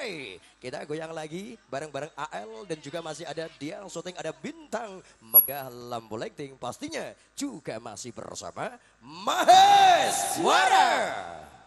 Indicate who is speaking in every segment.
Speaker 1: Hai, kita goyang lagi bareng-bareng AL dan juga masih ada dia yang syuting ada bintang megah lampu lighting pastinya juga masih bersama Mahes Suara.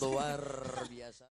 Speaker 1: Luar biasa.